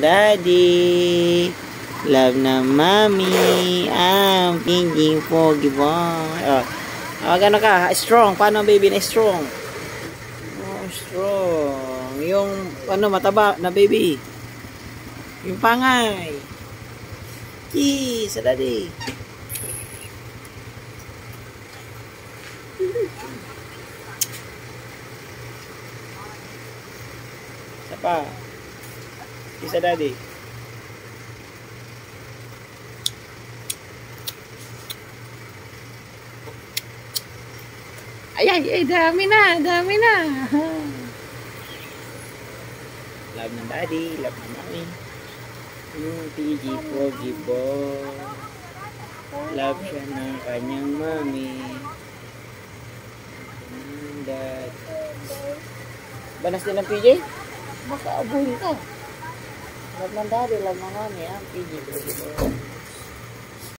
daddy. Love ng mommy. Ah, PG Pogi boy. Oh. Oh, gano'n ka? Strong. Paano baby na strong? Oh, strong. Yung, ano, mataba na baby. Yung pangay. Sa daddy. Pa. Isa daddy. Ay, ay, ay, dami na, dami na. Love ng daddy, love ng mami. Yung PG Pogi Boy. Love siya ng kanyang mami. Dad. Banas din ng PJ? Baka ka. Love ng daddy, love ng mami, ah, PG Pogi Boy.